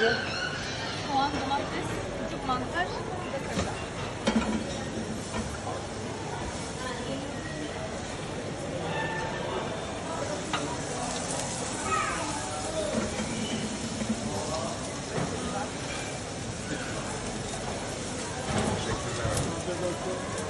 Sebze. Soğan, domates, sucuk, mantar, bir de kırda. Teşekkürler.